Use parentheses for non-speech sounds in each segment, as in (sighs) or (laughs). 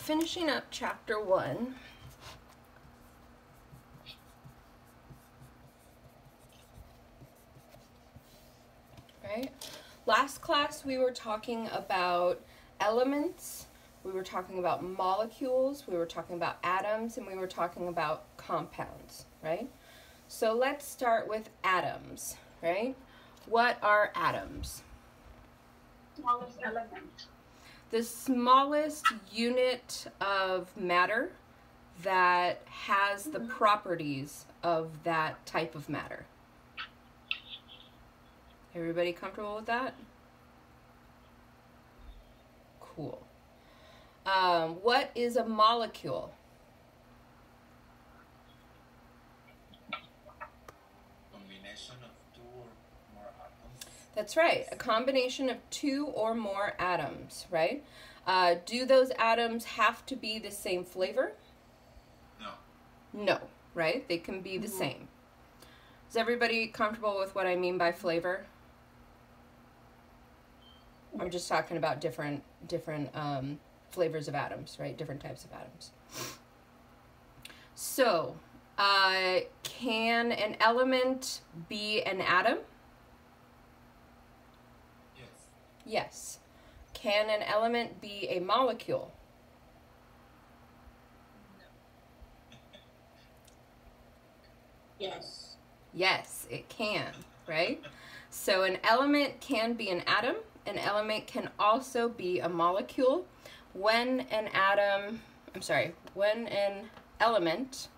finishing up chapter one. Right? Last class we were talking about elements, we were talking about molecules, we were talking about atoms, and we were talking about compounds, right? So let's start with atoms, right? What are atoms? Smallest element. The smallest unit of matter that has the properties of that type of matter. Everybody comfortable with that? Cool. Um, what is a molecule? Combination of two or more atoms. That's right, a combination of two or more atoms, right? Uh, do those atoms have to be the same flavor? No. No, right? They can be the same. Is everybody comfortable with what I mean by flavor? I'm just talking about different different um, flavors of atoms, right? Different types of atoms. So, uh, can an element be an atom? Yes. Yes. Can an element be a molecule? Yes. Yes, it can, right? So an element can be an atom. An element can also be a molecule. When an atom, I'm sorry, when an element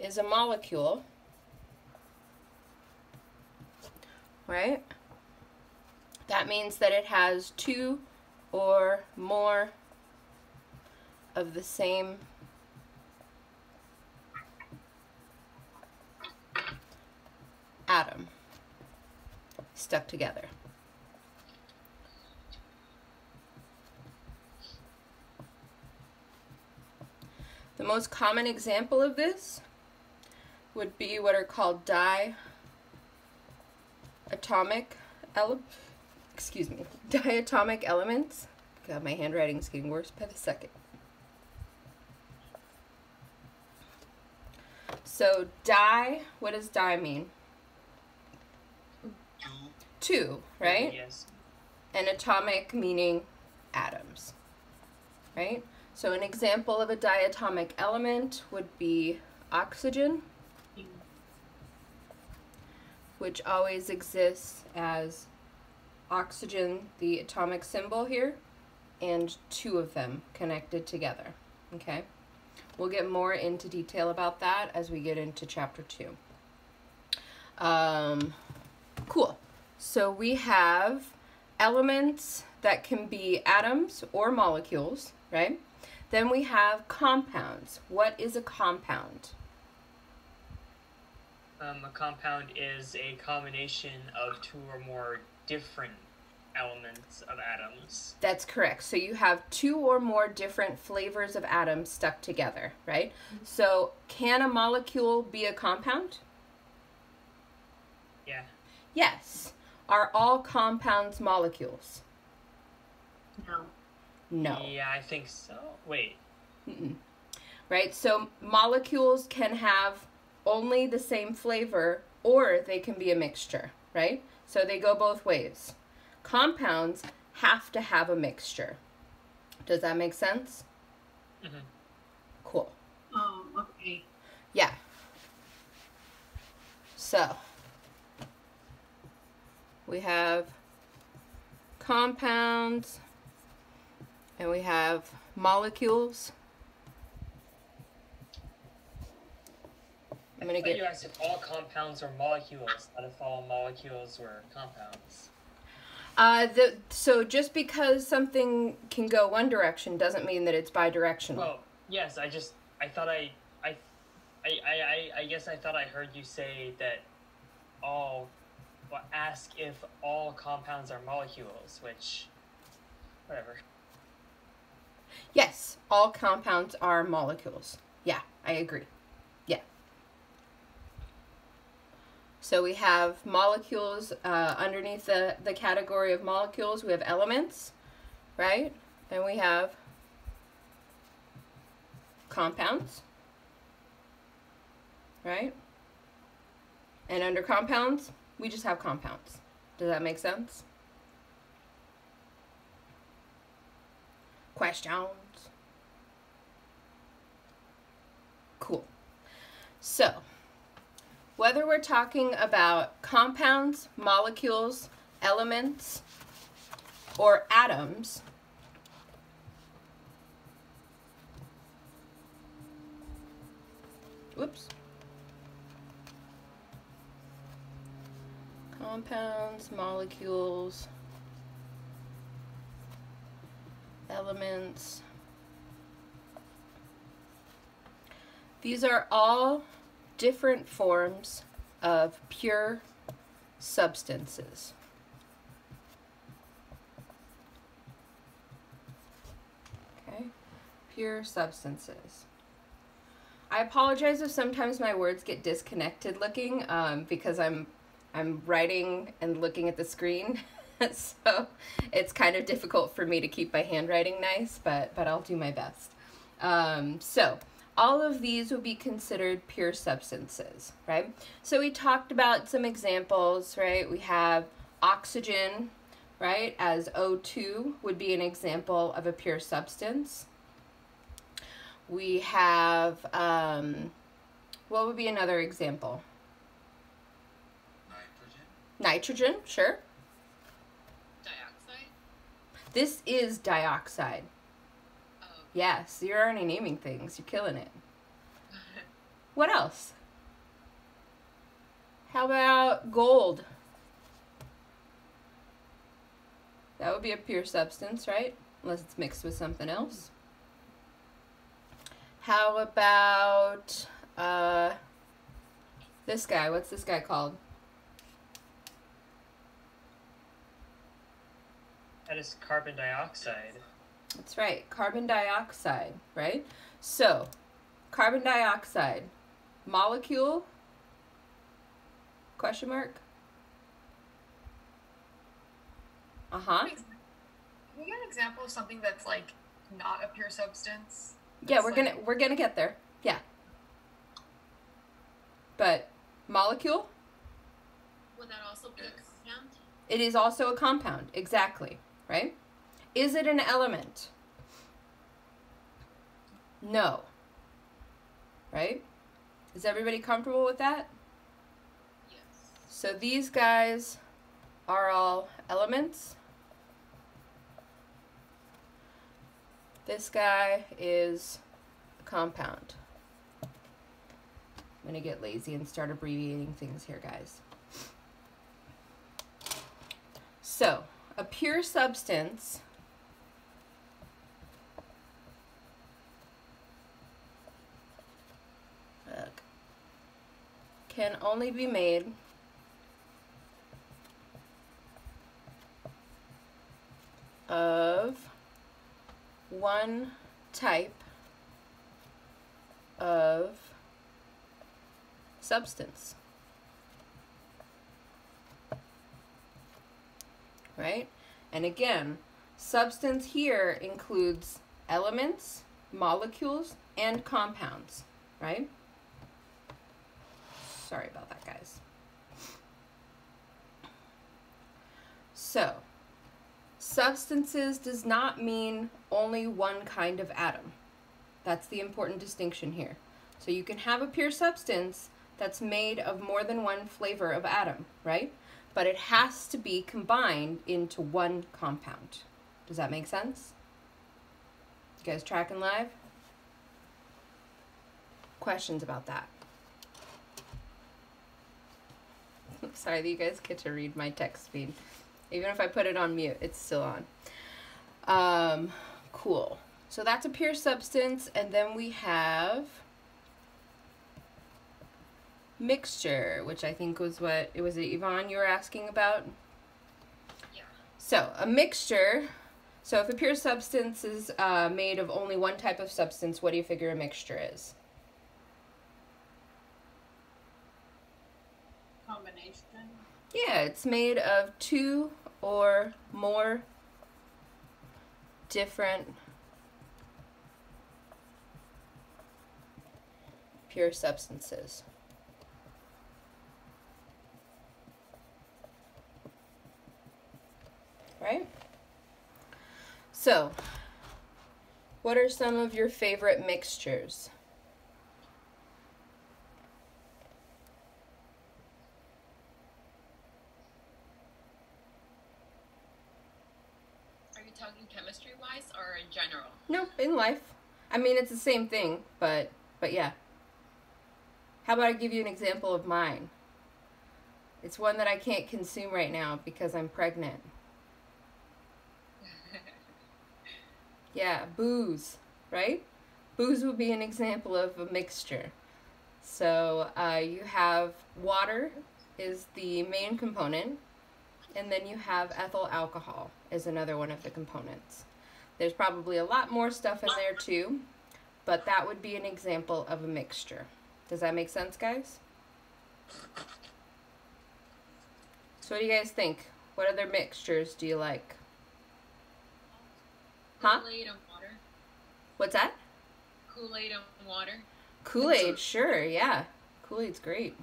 is a molecule, right? That means that it has two or more of the same atom stuck together. The most common example of this would be what are called diatomic ele- excuse me, (laughs) diatomic elements. God, my handwriting's getting worse by the second. So di, what does di mean? Two. Two, right? Yes. And atomic meaning atoms, right? So an example of a diatomic element would be oxygen, which always exists as oxygen, the atomic symbol here, and two of them connected together, okay? We'll get more into detail about that as we get into chapter two. Um, cool. So we have elements that can be atoms or molecules, right? Then we have compounds. What is a compound? Um, a compound is a combination of two or more different elements of atoms. That's correct. So you have two or more different flavors of atoms stuck together, right? So can a molecule be a compound? Yeah. Yes. Are all compounds molecules? No. No. Yeah, I think so. Wait. Mm-mm. Right? So molecules can have only the same flavor or they can be a mixture, right? So they go both ways. Compounds have to have a mixture. Does that make sense? Mhm. Cool. Oh, okay. Yeah. So we have compounds and we have molecules. I'm gonna get you asked if all compounds were molecules, not if all molecules were compounds. uh the so just because something can go one direction doesn't mean that it's bidirectional. Well, yes, I just I thought I I I I, I, I guess I thought I heard you say that all well, ask if all compounds are molecules, which whatever. Yes, all compounds are molecules. Yeah, I agree. Yeah. So we have molecules uh, underneath the, the category of molecules. We have elements, right? And we have compounds, right? And under compounds, we just have compounds. Does that make sense? Questions? Cool. So, whether we're talking about compounds, molecules, elements, or atoms, whoops. Compounds, molecules, elements. These are all different forms of pure substances. Okay, pure substances. I apologize if sometimes my words get disconnected looking um, because I'm I'm writing and looking at the screen, (laughs) so it's kind of difficult for me to keep my handwriting nice, but but I'll do my best. Um, so all of these would be considered pure substances, right? So we talked about some examples, right? We have oxygen, right, as O2 would be an example of a pure substance. We have, um, what would be another example? Nitrogen. Nitrogen, sure. Dioxide? This is dioxide. Yes, you're already naming things. You're killing it. What else? How about gold? That would be a pure substance, right? Unless it's mixed with something else. How about uh, this guy? What's this guy called? That is carbon dioxide. That's right, carbon dioxide, right? So, carbon dioxide, molecule, question mark? Uh huh. Can we get an example of something that's like not a pure substance? Yeah, we're like- gonna we're gonna get there. Yeah. But molecule, Would that also be a compound? it is also a compound, exactly, right? Is it an element? No. Right? Is everybody comfortable with that? Yes. So these guys are all elements. This guy is a compound. I'm going to get lazy and start abbreviating things here, guys. So, a pure substance Look. Can only be made of one type of substance. Right? And again, substance here includes elements, molecules, and compounds, right? Sorry about that, guys. So, substances does not mean only one kind of atom. That's the important distinction here. So you can have a pure substance that's made of more than one flavor of atom, right? But it has to be combined into one compound. Does that make sense? You guys tracking live? Questions about that? (laughs) Sorry that you guys get to read my text feed. Even if I put it on mute, it's still on. Um, cool. So that's a pure substance, and then we have mixture, which I think was what it was. It Yvonne you were asking about. Yeah. So a mixture. So if a pure substance is uh, made of only one type of substance, what do you figure a mixture is? Um, combination. Yeah, it's made of two or more different pure substances. Right? So, what are some of your favorite mixtures? Are you talking chemistry wise or in general? No, in life. I mean, it's the same thing, but but yeah. How about I give you an example of mine? It's one that I can't consume right now because I'm pregnant. (laughs) Yeah, booze, right? Booze would be an example of a mixture. So uh, you have water is the main component, and then you have ethyl alcohol is another one of the components. There's probably a lot more stuff in there too, but that would be an example of a mixture. Does that make sense, guys? So what do you guys think? What other mixtures do you like? Huh? Kool-Aid and water. What's that? Kool-Aid and water. Kool Aid, sure, yeah. Kool Aid's great.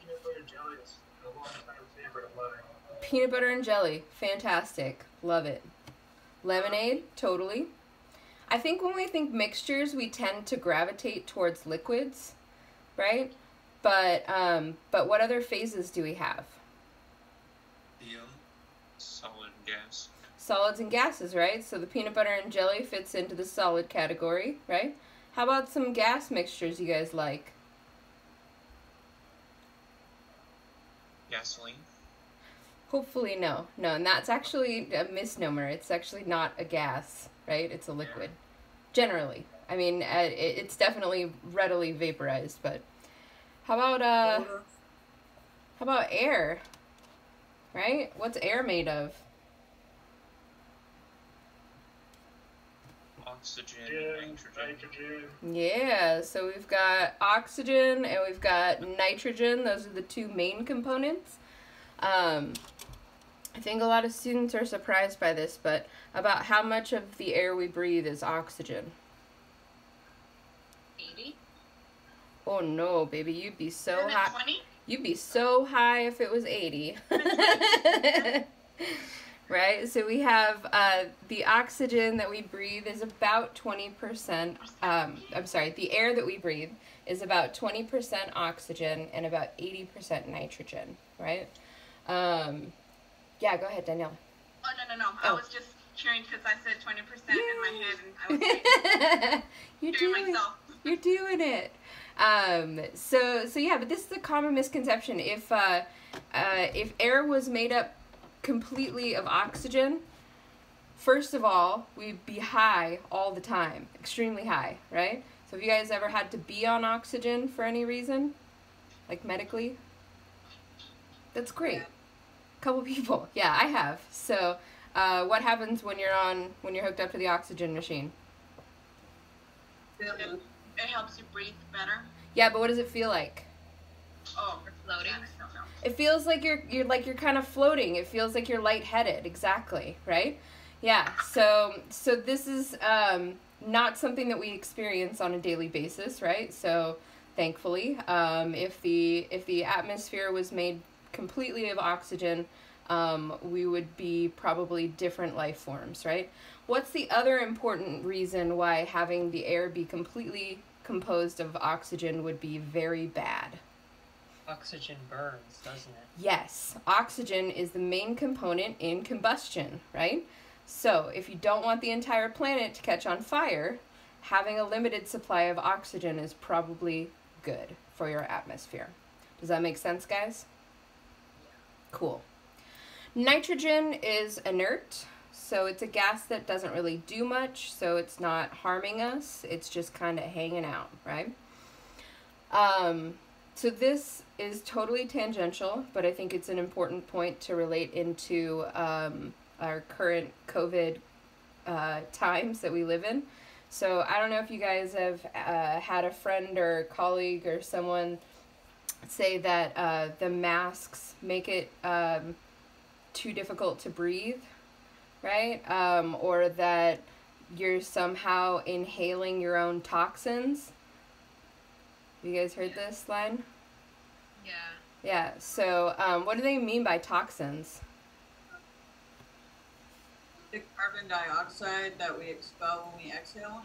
Peanut butter jelly is a long time favorite of mine. Peanut butter and jelly, fantastic. Love it. Lemonade, totally. I think when we think mixtures, we tend to gravitate towards liquids, right? But um, but what other phases do we have? Deal. Solid and gas. Solids and gases, right? So the peanut butter and jelly fits into the solid category, right? How about some gas mixtures you guys like? Gasoline. Hopefully, no. No, and that's actually a misnomer. It's actually not a gas, right? It's a liquid. Generally. I mean, uh, it's definitely readily vaporized, but how about uh how about air? Right? What's air made of? Oxygen. Nitrogen, Nitrogen. nitrogen. Yeah, so we've got oxygen and we've got nitrogen. Those are the two main components. Um, I think a lot of students are surprised by this, but about how much of the air we breathe is oxygen? 80. Oh no, baby, you'd be so high. 20? You'd be so high if it was 80. (laughs) right? So we have uh, the oxygen that we breathe is about 20%. Um, I'm sorry, the air that we breathe is about 20% oxygen and about 80% nitrogen, right? Um, yeah, go ahead, Danielle. Oh, no, no, no. I Oh. was just cheering because I said 20% in my head and I was (laughs) You're doing myself. (laughs) You're doing it. Um, so so yeah, but this is a common misconception. If uh, uh, if air was made up completely of oxygen, first of all, we'd be high all the time, extremely high, right? So have you guys ever had to be on oxygen for any reason, like medically? That's great. Couple people, (laughs) yeah, I have. So, uh, what happens when you're on when you're hooked up to the oxygen machine? It, it helps you breathe better. Yeah, but what does it feel like? Oh, Floating. I don't. It feels like you're you're like you're kind of floating. It feels like you're lightheaded. Exactly, right? Yeah. So so this is um, not something that we experience on a daily basis, right? So thankfully, um, if the if the atmosphere was made completely of oxygen, um, we would be probably different life forms, right? What's the other important reason why having the air be completely composed of oxygen would be very bad? Oxygen burns, doesn't it? Yes, oxygen is the main component in combustion, right? So, if you don't want the entire planet to catch on fire, having a limited supply of oxygen is probably good for your atmosphere. Does that make sense, guys? Cool. Nitrogen is inert, so it's a gas that doesn't really do much, so it's not harming us. It's just kind of hanging out, right? Um, so this is totally tangential, but I think it's an important point to relate into um, our current COVID uh, times that we live in. So I don't know if you guys have uh, had a friend or colleague or someone say that uh, the masks make it um, too difficult to breathe, right? Um, or that you're somehow inhaling your own toxins. You guys heard Yeah. this line? Yeah. Yeah, so um, what do they mean by toxins? The carbon dioxide that we expel when we exhale.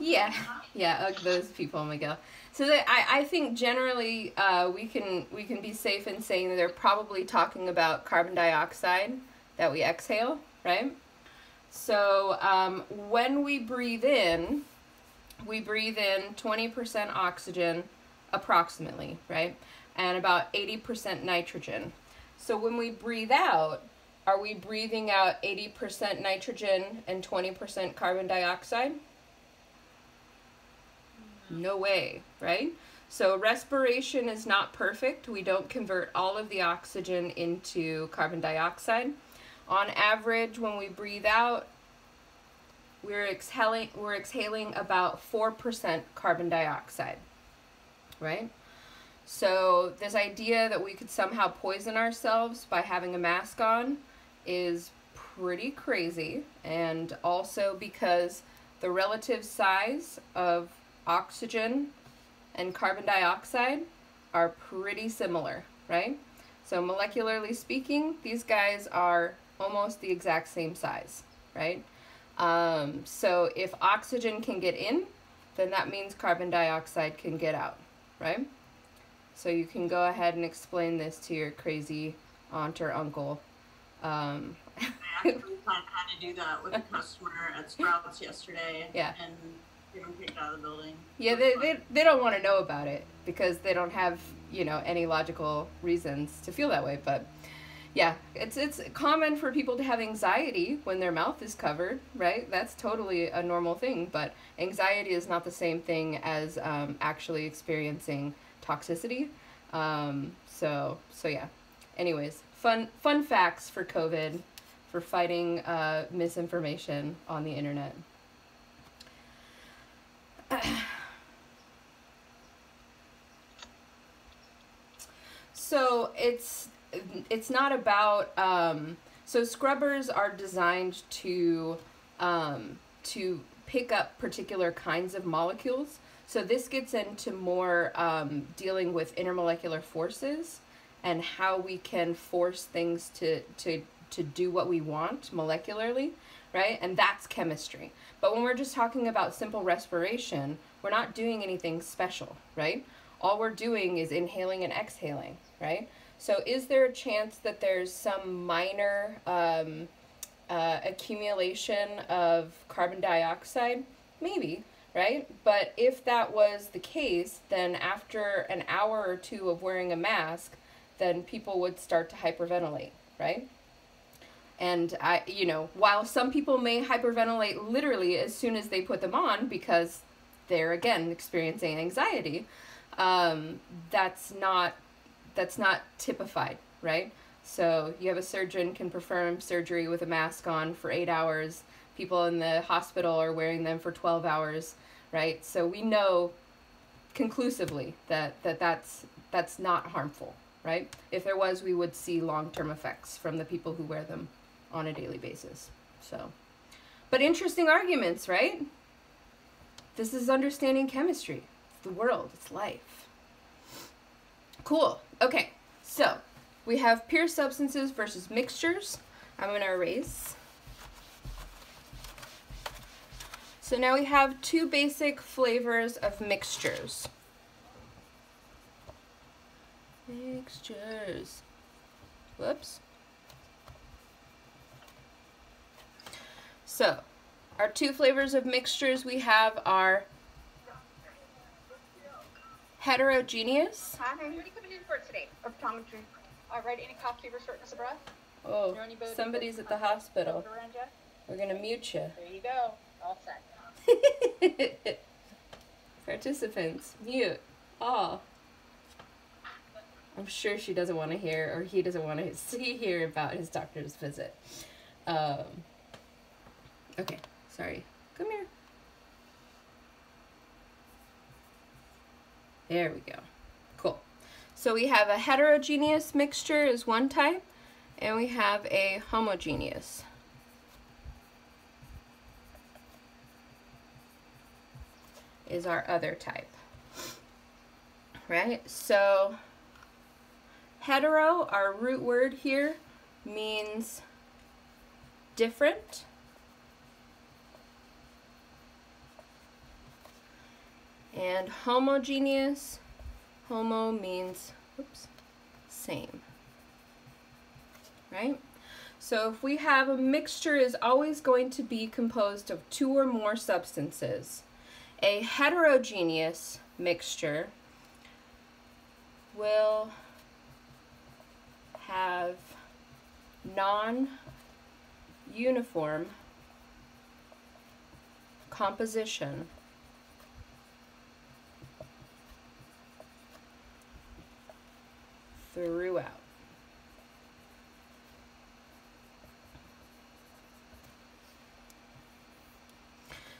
Yeah, (laughs) yeah, ugh, those people, Miguel. So that I, I think generally uh, we can we can be safe in saying that they're probably talking about carbon dioxide that we exhale, right? So um, when we breathe in, we breathe in twenty percent oxygen, approximately, right, and about eighty percent nitrogen. So when we breathe out, are we breathing out eighty percent nitrogen and twenty percent carbon dioxide? No way, right? So respiration is not perfect. We don't convert all of the oxygen into carbon dioxide. On average, when we breathe out, we're exhaling we're exhaling about 4% carbon dioxide. Right? So this idea that we could somehow poison ourselves by having a mask on is pretty crazy and also because the relative size of oxygen and carbon dioxide are pretty similar, right? So molecularly speaking, these guys are almost the exact same size, right? Um, so if oxygen can get in, then that means carbon dioxide can get out, right? So you can go ahead and explain this to your crazy aunt or uncle. Um, I actually had to do that with a (laughs) customer at Sprouts yesterday. Yeah. And get them kicked out of the building. Yeah, they, they, they don't want to know about it because they don't have, you know, any logical reasons to feel that way. But yeah, it's it's common for people to have anxiety when their mouth is covered, right? That's totally a normal thing. But anxiety is not the same thing as um, actually experiencing toxicity. Um, so so yeah. Anyways, fun fun facts for COVID, for fighting uh, misinformation on the internet. (sighs) So it's it's not about um, so scrubbers are designed to um, to pick up particular kinds of molecules. So this gets into more um, dealing with intermolecular forces and how we can force things to to to do what we want molecularly, right? And that's chemistry. But when we're just talking about simple respiration, we're not doing anything special, right? All we're doing is inhaling and exhaling, right? So, is there a chance that there's some minor um, uh, accumulation of carbon dioxide? Maybe, right? But if that was the case, then after an hour or two of wearing a mask, then people would start to hyperventilate, right? And I, you know, while some people may hyperventilate literally as soon as they put them on because they're again experiencing anxiety, um, that's not that's not typified, right? So you have a surgeon can perform surgery with a mask on for eight hours. People in the hospital are wearing them for twelve hours, right? So we know conclusively that, that that's that's not harmful, right? If there was, we would see long term effects from the people who wear them on a daily basis. So, but interesting arguments, right? This is understanding chemistry, it's the world, it's life. Cool. Okay, so we have pure substances versus mixtures. I'm going to erase. So now we have two basic flavors of mixtures. Mixtures. Whoops. So, our two flavors of mixtures we have are heterogeneous. Hi, what are you coming in for today? Optometry. All right, any cough, fever, shortness of breath? Oh, somebody's at the hospital. We're gonna mute you. There you go. All set. (laughs) Participants, mute. All. I'm sure she doesn't want to hear, or he doesn't want to (laughs) see hear about his doctor's visit. Um, okay, sorry. Come here. There we go. Cool. So we have a heterogeneous mixture is one type, and we have a homogeneous. is our other type. Right? So hetero, our root word here, means different. And homogeneous, homo means, oops, same. Right? So if we have a mixture is always going to be composed of two or more substances. A heterogeneous mixture will have non-uniform composition throughout.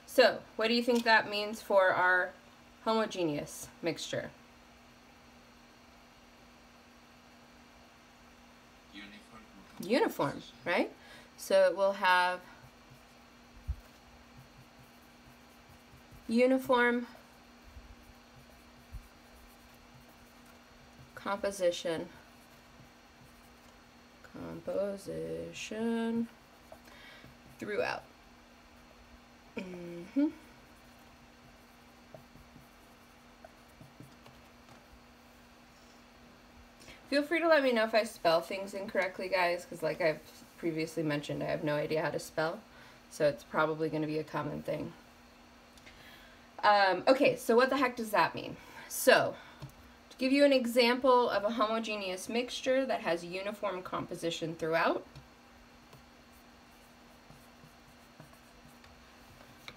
So, what do you think that means for our homogeneous mixture? Uniform. Uniform, right? So it will have uniform composition composition throughout. Mm-hmm. Feel free to let me know if I spell things incorrectly, guys, because like I've previously mentioned, I have no idea how to spell, so it's probably going to be a common thing. Um, okay, so what the heck does that mean? So, give you an example of a homogeneous mixture that has uniform composition throughout,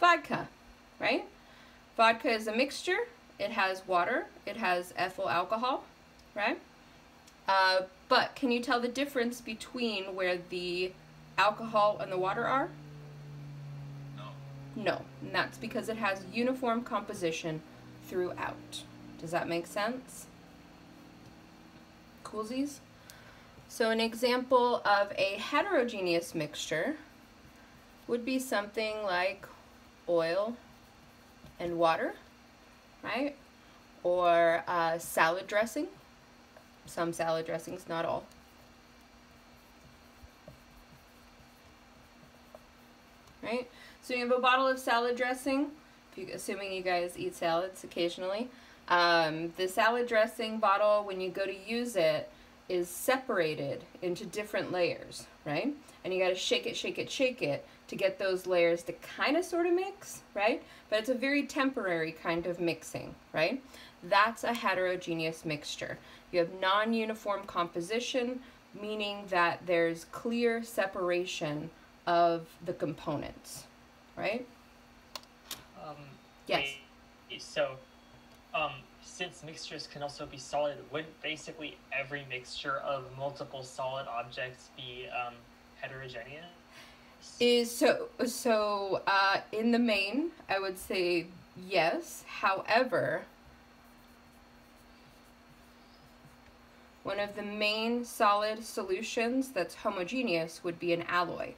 vodka, right? Vodka is a mixture. It has water. It has ethyl alcohol, right? Uh, but can you tell the difference between where the alcohol and the water are? No. No, and that's because it has uniform composition throughout. Does that make sense? Coolsies? So an example of a heterogeneous mixture would be something like oil and water, right? Or uh, salad dressing. Some salad dressings, not all. Right? So you have a bottle of salad dressing, you, assuming you guys eat salads occasionally. Um, the salad dressing bottle, when you go to use it, is separated into different layers, right? And you got to shake it, shake it, shake it to get those layers to kind of sort of mix, right? But it's a very temporary kind of mixing, right? That's a heterogeneous mixture. You have non-uniform composition, meaning that there's clear separation of the components, right? Um, Yes. wait, so, um, since mixtures can also be solid, wouldn't basically every mixture of multiple solid objects be um, heterogeneous? Is so so uh, in the main, I would say yes. However, one of the main solid solutions that's homogeneous would be an alloy.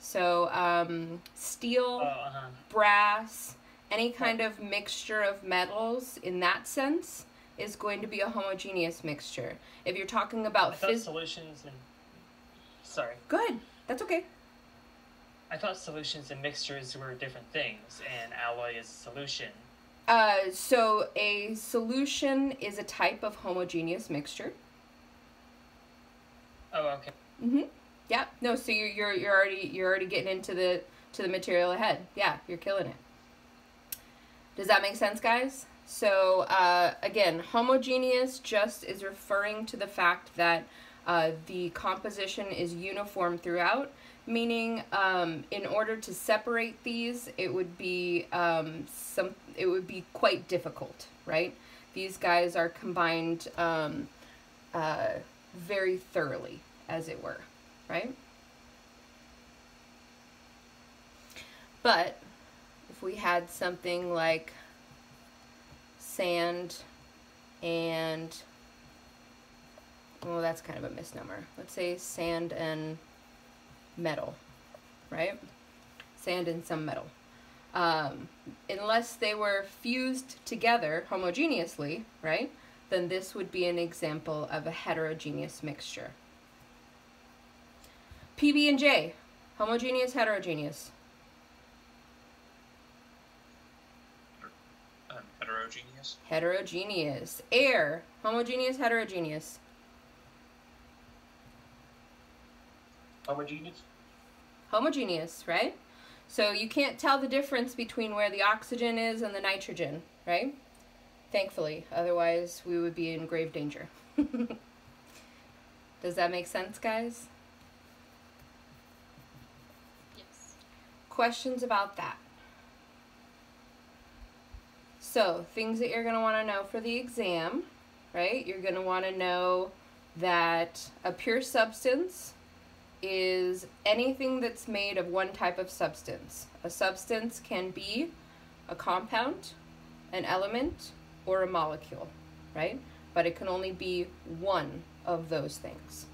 So um, steel, Oh, uh-huh. brass, any kind of mixture of metals in that sense is going to be a homogeneous mixture. If you're talking I about thought phys- solutions and sorry, good, that's okay. I thought solutions and mixtures were different things, and alloy is a solution. Uh, so a solution is a type of homogeneous mixture. Oh, okay. Mm-hmm. Yeah. No. So you're you're you're already you're already getting into the to the material ahead. Yeah, you're killing it. Does that make sense, guys? So uh, again, homogeneous just is referring to the fact that uh, the composition is uniform throughout, meaning um, in order to separate these, it would be um, some it would be quite difficult, right? These guys are combined um, uh, very thoroughly, as it were, right? But if we had something like sand and well, that's kind of a misnomer. Let's say sand and metal, right? Sand and some metal. Um, unless they were fused together homogeneously, right? Then this would be an example of a heterogeneous mixture. PB and J, homogeneous, heterogeneous. Um, heterogeneous. Heterogeneous. Air, homogeneous, heterogeneous. Homogeneous? Homogeneous, right? So you can't tell the difference between where the oxygen is and the nitrogen, right? Thankfully, otherwise we would be in grave danger. (laughs) Does that make sense, guys? Yes. Questions about that? So, things that you're going to want to know for the exam, right? You're going to want to know that a pure substance is anything that's made of one type of substance. A substance can be a compound, an element, or a molecule, right? But it can only be one of those things.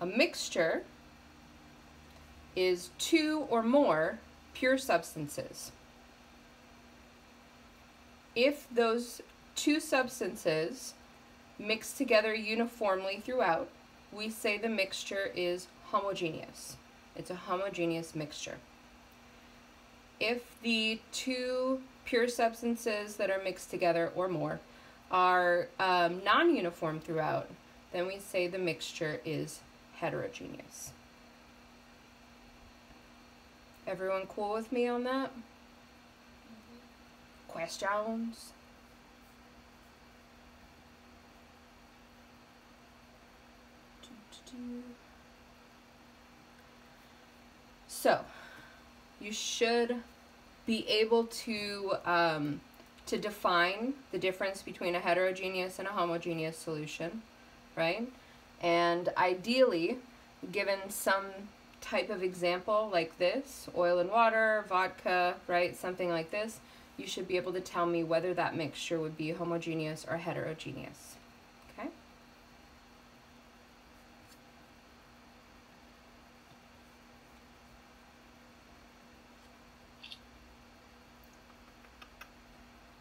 A mixture is two or more pure substances. If those two substances mix together uniformly throughout, we say the mixture is homogeneous. It's a homogeneous mixture. If the two pure substances that are mixed together or more are um, non uniform throughout, then we say the mixture is heterogeneous. Everyone cool with me on that? Questions? So, you should be able to um, to define the difference between a heterogeneous and a homogeneous solution, right? And ideally, given some type of example like this, oil and water, vodka, right, something like this, you should be able to tell me whether that mixture would be homogeneous or heterogeneous. Okay?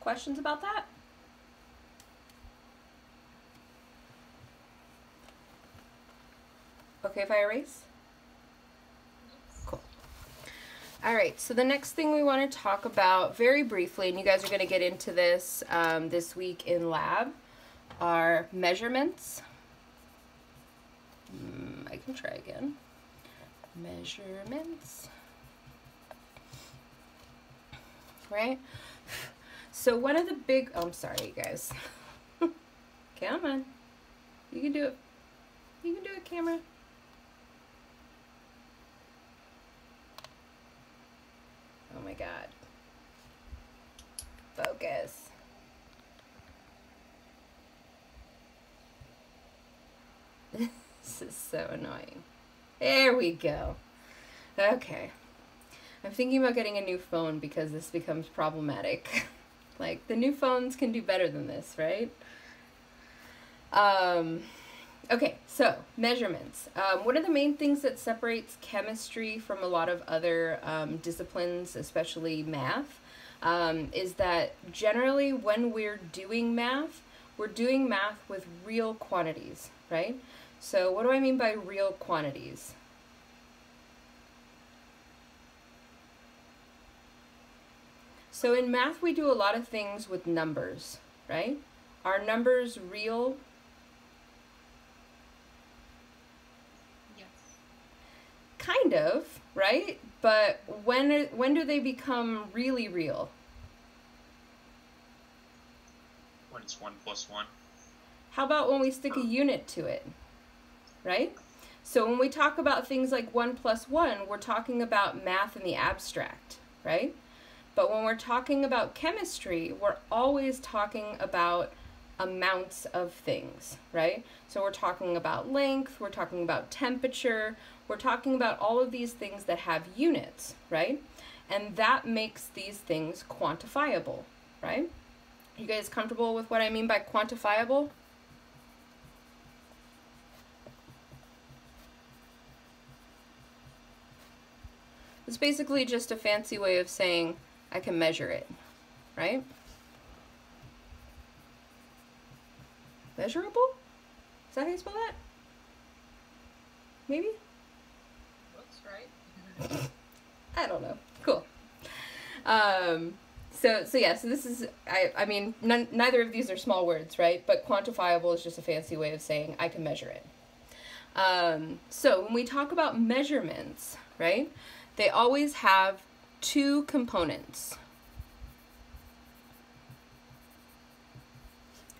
Questions about that? Okay if I erase? Cool. All right, so the next thing we want to talk about very briefly, and you guys are going to get into this um, this week in lab, are measurements. Mm, I can try again. Measurements. Right? So one of the big, oh, I'm sorry, you guys. (laughs) Come on. You can do it. You can do it, camera. My god. Focus. (laughs) This is so annoying. There we go. Okay. I'm thinking about getting a new phone because this becomes problematic. (laughs) like, the new phones can do better than this, right? Um, okay, so measurements. Um, one of the main things that separates chemistry from a lot of other um, disciplines, especially math, um, is that generally when we're doing math, we're doing math with real quantities, right? So, what do I mean by real quantities? So, in math, we do a lot of things with numbers, right? Are numbers real? Kind of, right? But when when do they become really real? When it's one plus one. How about when we stick a unit to it? Right? So when we talk about things like 1 plus 1, we're talking about math in the abstract, right? But when we're talking about chemistry, we're always talking about amounts of things, right? So we're talking about length, we're talking about temperature, we're talking about all of these things that have units, right? And that makes these things quantifiable, right? You guys comfortable with what I mean by quantifiable? It's basically just a fancy way of saying I can measure it, right? Measurable? Is that how you spell that? Maybe? Looks right. (laughs) I don't know. Cool. Um, so so yeah. So this is I I mean none, neither of these are small words, right? But quantifiable is just a fancy way of saying I can measure it. Um, so when we talk about measurements, right? They always have two components.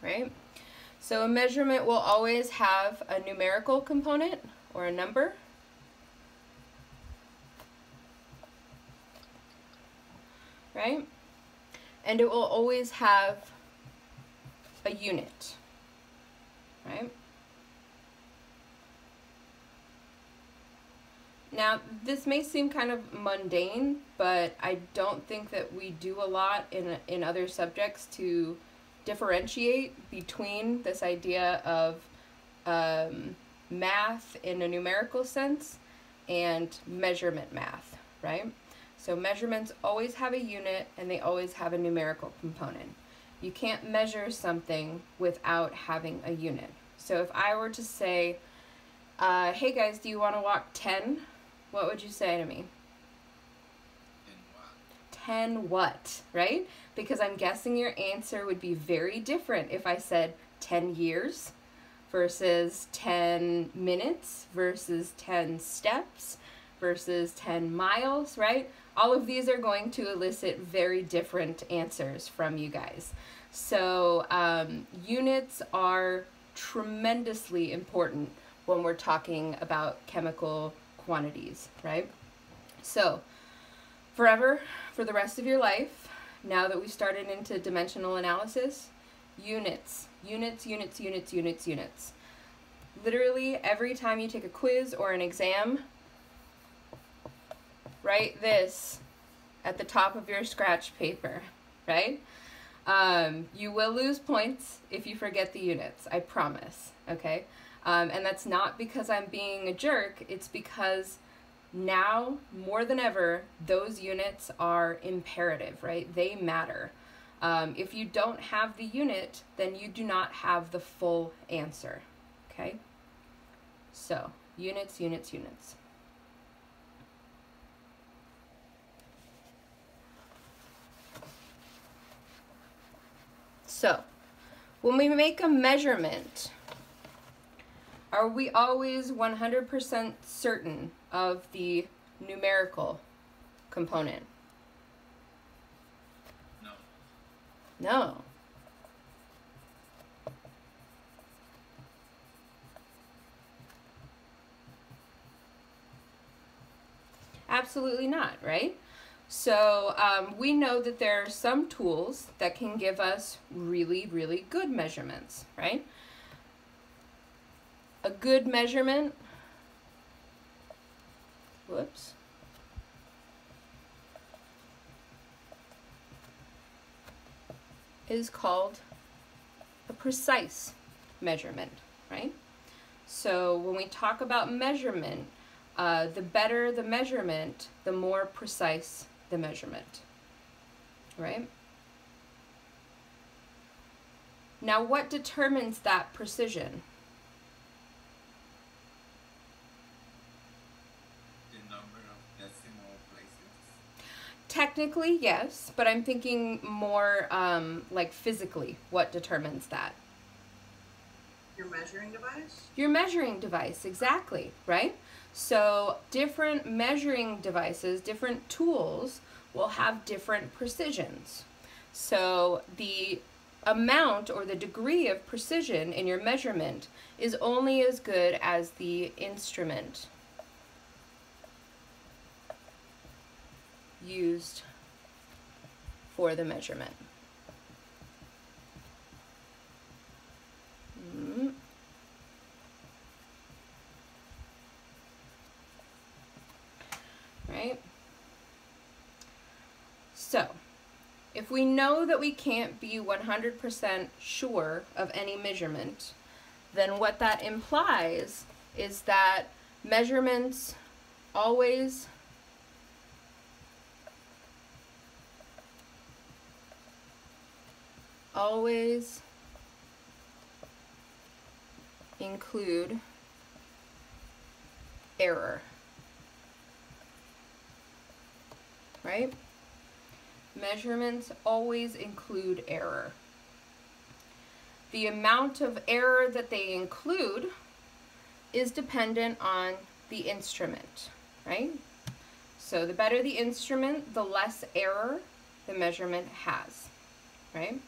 Right? So a measurement will always have a numerical component or a number. Right? And it will always have a unit. Right? Now, this may seem kind of mundane, but I don't think that we do a lot in in other subjects to differentiate between this idea of um, math in a numerical sense and measurement math, right? So measurements always have a unit and they always have a numerical component. You can't measure something without having a unit. So if I were to say, uh, hey guys, do you want to walk 10? What would you say to me? And what? 10 what, right? Because I'm guessing your answer would be very different if I said 10 years versus 10 minutes versus 10 steps versus 10 miles, right? All of these are going to elicit very different answers from you guys. So, um, units are tremendously important when we're talking about chemical quantities, right? So, forever, for the rest of your life, now that we started into dimensional analysis, units, units, units, units, units, units. Literally, every time you take a quiz or an exam, write this at the top of your scratch paper, right? Um, you will lose points if you forget the units, I promise, okay? Um, and that's not because I'm being a jerk, it's because now more than ever, those units are imperative, right? They matter. Um, if you don't have the unit, then you do not have the full answer, okay? So, units, units, units. So, when we make a measurement, are we always 100% certain of the numerical component? No. No. Absolutely not, right? So um, we know that there are some tools that can give us really, really good measurements, right? A good measurement, whoops. is called a precise measurement, right? So when we talk about measurement, uh, the better the measurement, the more precise the measurement, right? Now, what determines that precision? The number of decimal places. Technically, yes, but I'm thinking more um, like physically. What determines that? Your measuring device? Your measuring device, exactly, right? So, different measuring devices, different tools will have different precisions. So, the amount or the degree of precision in your measurement is only as good as the instrument used for the measurement. Mm. Right? So, if we know that we can't be 100% sure of any measurement, then what that implies is that measurements always always include error. Right? Measurements always include error. The amount of error that they include is dependent on the instrument, right? So the better the instrument, the less error the measurement has, right?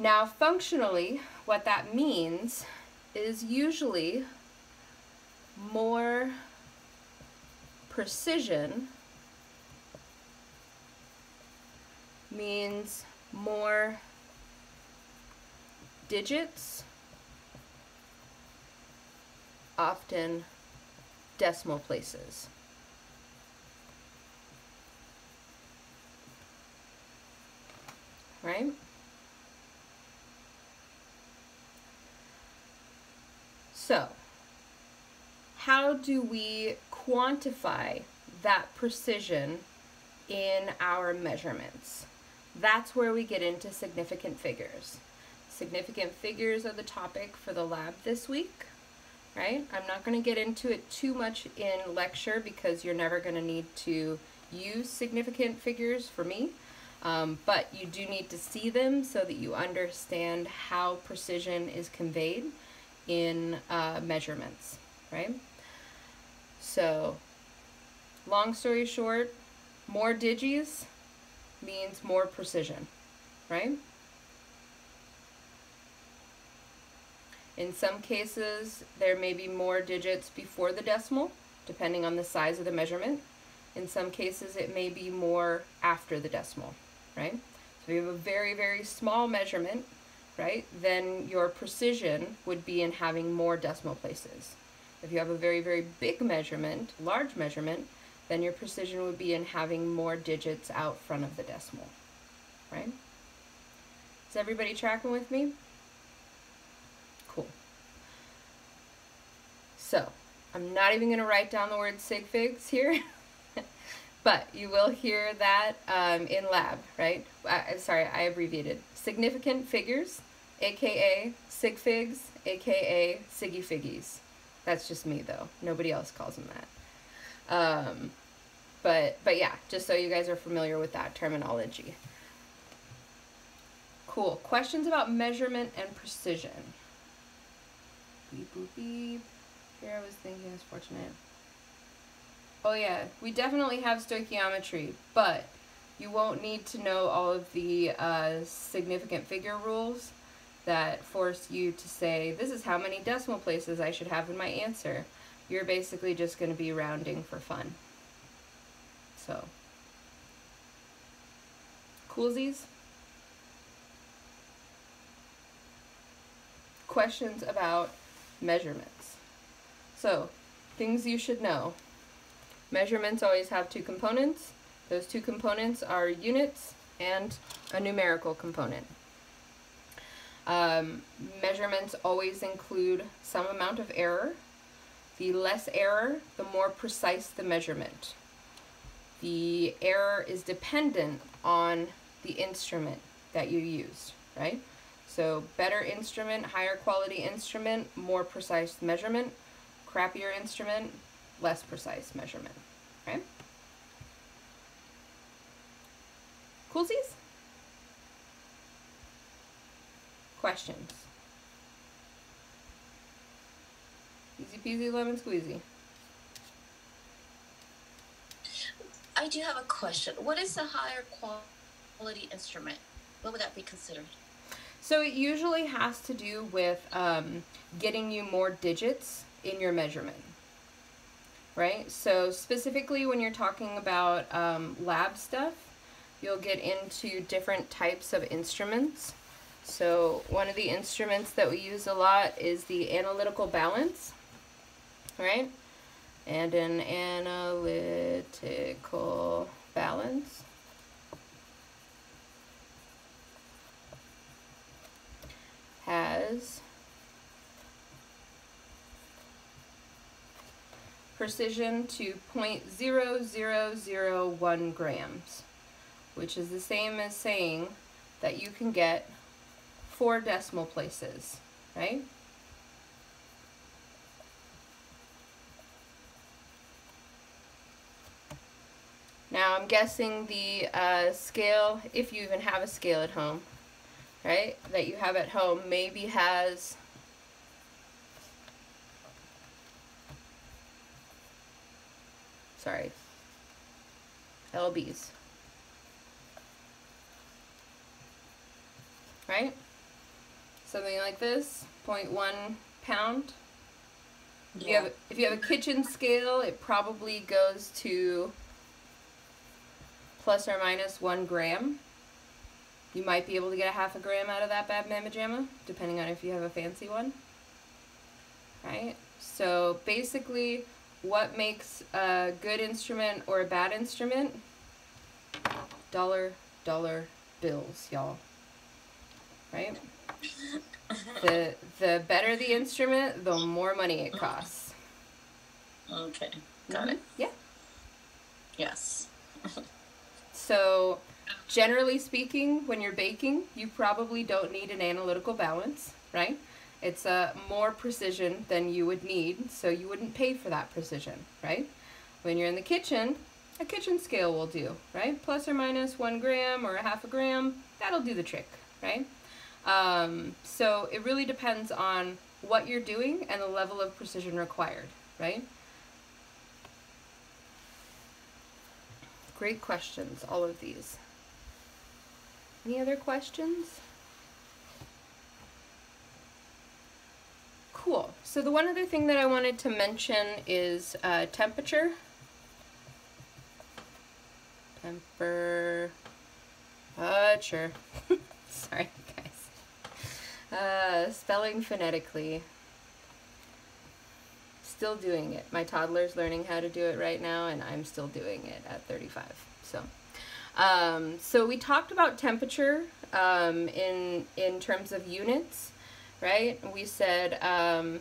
Now, functionally, what that means is usually more precision means more digits, often decimal places. Right? So, how do we quantify that precision in our measurements? That's where we get into significant figures. Significant figures are the topic for the lab this week, right? I'm not going to get into it too much in lecture because you're never going to need to use significant figures for me. Um, but you do need to see them so that you understand how precision is conveyed in uh, measurements, right? So, long story short, more digis means more precision, right? In some cases, there may be more digits before the decimal, depending on the size of the measurement. In some cases, it may be more after the decimal, right? So you have a very, very small measurement, right, then your precision would be in having more decimal places. If you have a very, very big measurement, large measurement, then your precision would be in having more digits out front of the decimal, right? Is everybody tracking with me? Cool. So, I'm not even going to write down the word sig figs here, (laughs) but you will hear that um, in lab, right? I, sorry, I abbreviated. Significant figures, aka sig figs, aka siggy figgies. That's just me though. Nobody else calls them that. Um, but but yeah, just so you guys are familiar with that terminology. Cool. Questions about measurement and precision. Beep boop beep. Here I was thinking I was fortunate. Oh yeah, we definitely have stoichiometry, but you won't need to know all of the uh, significant figure rules that force you to say, this is how many decimal places I should have in my answer. You're basically just going to be rounding for fun. So, coolsies? Questions about measurements. So, things you should know. Measurements always have two components. Those two components are units and a numerical component. Um, measurements always include some amount of error. The less error, the more precise the measurement. The error is dependent on the instrument that you use, right? So better instrument, higher quality instrument, more precise measurement. Crappier instrument, less precise measurement, right? Coolsies? Questions? Easy peasy lemon squeezy. I do have a question. What is a higher quality instrument? What would that be considered? So it usually has to do with um, getting you more digits in your measurement, right? So specifically when you're talking about um, lab stuff, you'll get into different types of instruments. So one of the instruments that we use a lot is the analytical balance, right? And an analytical balance. has precision to 0.0001 grams, which is the same as saying that you can get four decimal places, right? Now I'm guessing the uh, scale, if you even have a scale at home, right, that you have at home maybe has sorry, LBs. Right? Something like this, 0.1 pound. If you have if you have a kitchen scale, it probably goes to plus or minus one gram. You might be able to get a half a gram out of that bad mamma jamma, depending on if you have a fancy one. Right? So basically, what makes a good instrument or a bad instrument? Dollar, dollar bills, y'all. Right? The the better the instrument, the more money it costs. Okay, got Mhm. it. Yeah. Yes. So, generally speaking, when you're baking, you probably don't need an analytical balance, right? It's uh, more precision than you would need, so you wouldn't pay for that precision, right? When you're in the kitchen, a kitchen scale will do, right? Plus or minus one gram or a half a gram, that'll do the trick, right? Um, so it really depends on what you're doing and the level of precision required, right? Great questions, all of these. Any other questions? Cool. So the one other thing that I wanted to mention is uh, temperature. Temper. Temperature. (laughs) Sorry. Uh, spelling phonetically. Still doing it. My toddler's learning how to do it right now, and I'm still doing it at 35. So, um, so we talked about temperature um, in in terms of units, right? We said um,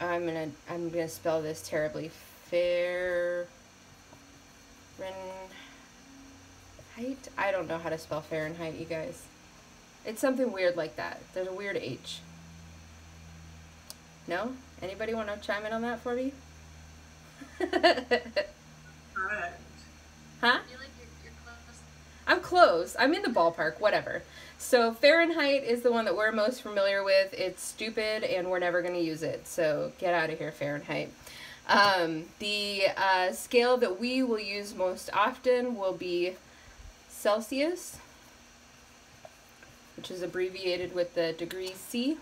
I'm gonna I'm gonna spell this terribly. Fair. Fahrenheit. I don't know how to spell Fahrenheit, you guys. It's something weird like that. There's a weird H. No? Anybody want to chime in on that for me? Correct. huh? I feel like you're, you're close. I'm close. I'm in the ballpark, whatever. So Fahrenheit is the one that we're most familiar with. It's stupid and we're never going to use it. So get out of here, Fahrenheit. Um, the uh, scale that we will use most often will be Celsius, which is abbreviated with the degree C.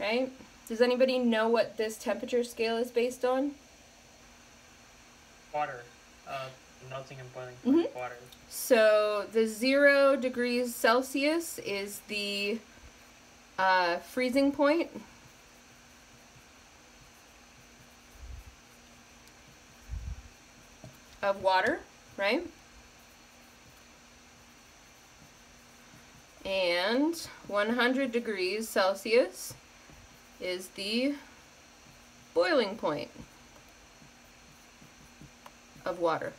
Right? Does anybody know what this temperature scale is based on? Water. Uh, melting and boiling Mhm. water. So the zero degrees Celsius is the uh, freezing point. Of water, right? And 100 degrees Celsius is the boiling point of water.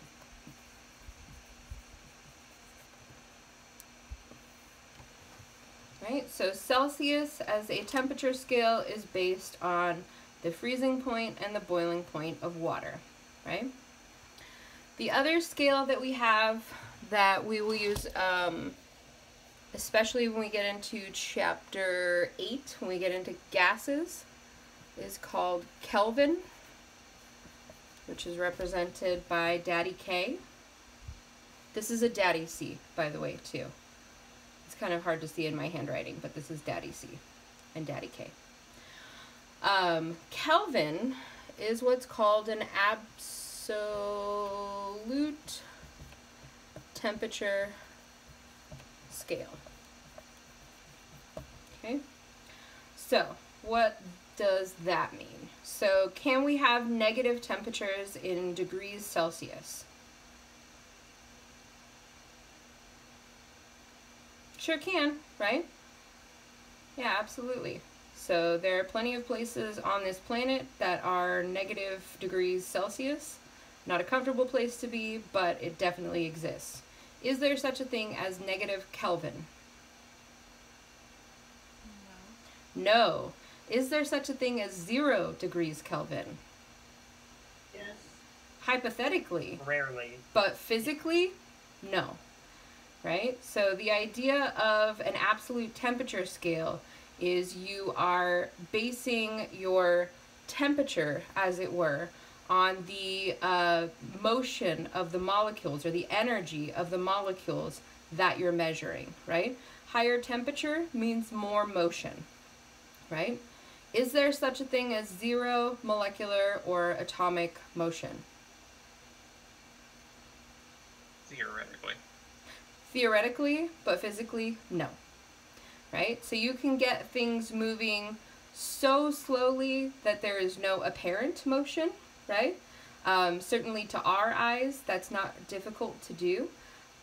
Right, so Celsius as a temperature scale is based on the freezing point and the boiling point of water, right? The other scale that we have that we will use, um, especially when we get into chapter 8, when we get into gases, is called Kelvin, which is represented by Daddy K. This is a Daddy C, by the way, too. It's kind of hard to see in my handwriting, but this is Daddy C and Daddy K. Um, Kelvin is what's called an absolute temperature scale. Okay, so what does that mean? So, can we have negative temperatures in degrees Celsius? Sure can, right? Yeah, absolutely. So there are plenty of places on this planet that are negative degrees Celsius. Not a comfortable place to be, but it definitely exists. Is there such a thing as negative Kelvin? No. Is there such a thing as zero degrees Kelvin? Yes. Hypothetically, Rarely. but physically, no. Right? So the idea of an absolute temperature scale is you are basing your temperature, as it were, on the uh, motion of the molecules or the energy of the molecules that you're measuring, right? Higher temperature means more motion, right? Is there such a thing as zero molecular or atomic motion? Theoretically. Theoretically, but physically, no. Right? So you can get things moving so slowly that there is no apparent motion, right? Um, certainly to our eyes, that's not difficult to do.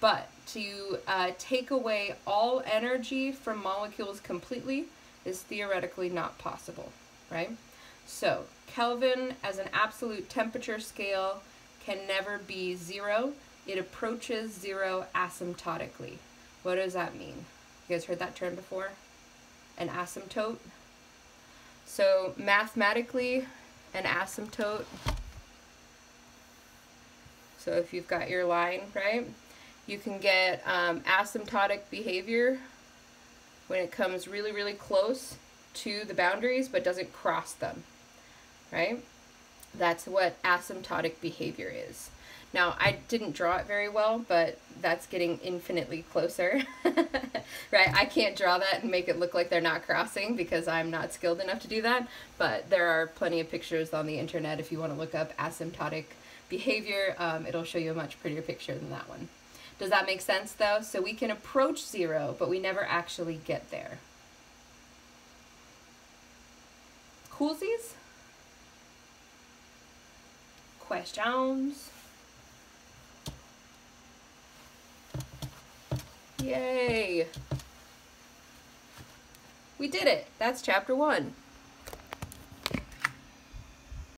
But to uh, take away all energy from molecules completely is theoretically not possible, right? So, Kelvin as an absolute temperature scale can never be zero. It approaches zero asymptotically. What does that mean? You guys heard that term before? An asymptote? So, mathematically, an asymptote. So, if you've got your line, right, you can get um, asymptotic behavior when it comes really, really close to the boundaries but doesn't cross them, right? That's what asymptotic behavior is. Now, I didn't draw it very well, but that's getting infinitely closer, (laughs) right? I can't draw that and make it look like they're not crossing because I'm not skilled enough to do that, but there are plenty of pictures on the internet if you want to look up asymptotic behavior. Um, it'll show you a much prettier picture than that one. Does that make sense though? So we can approach zero, but we never actually get there. Coolsies? Questions? Yay! We did it! That's chapter one.